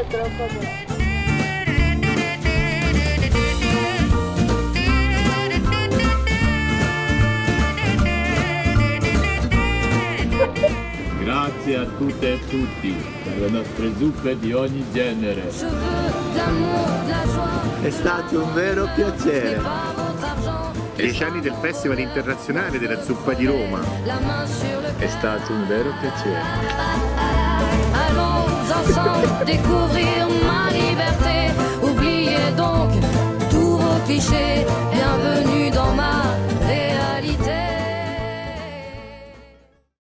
è troppo bravo. Grazie a tutte e tutti per le nostre zuppe di ogni genere. È stato un vero piacere. Dieci anni del Festival Internazionale della Zuppa di Roma. È stato un vero piacere. découvrir ma liberté. Oubliez donc tous vos clichés. Bienvenue dans ma